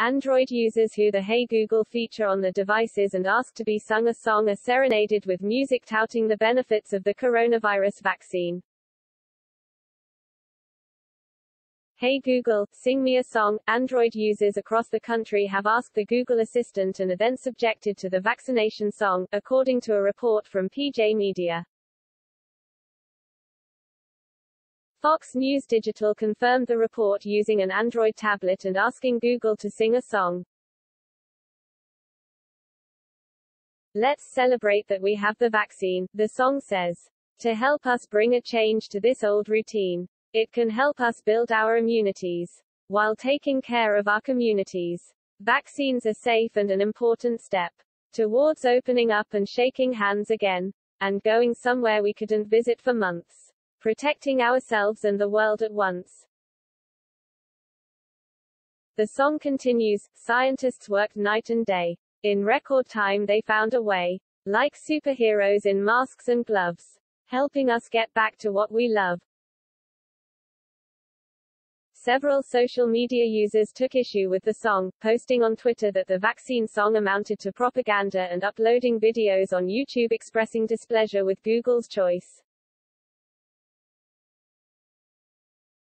Android users who the Hey Google feature on the devices and ask to be sung a song are serenaded with music touting the benefits of the coronavirus vaccine. Hey Google, sing me a song. Android users across the country have asked the Google Assistant and are then subjected to the vaccination song, according to a report from PJ Media. Fox News Digital confirmed the report using an Android tablet and asking Google to sing a song. Let's celebrate that we have the vaccine, the song says. To help us bring a change to this old routine. It can help us build our immunities while taking care of our communities. Vaccines are safe and an important step towards opening up and shaking hands again, and going somewhere we couldn't visit for months. Protecting ourselves and the world at once. The song continues, scientists worked night and day. In record time they found a way. Like superheroes in masks and gloves. Helping us get back to what we love. Several social media users took issue with the song, posting on Twitter that the vaccine song amounted to propaganda and uploading videos on YouTube expressing displeasure with Google's choice.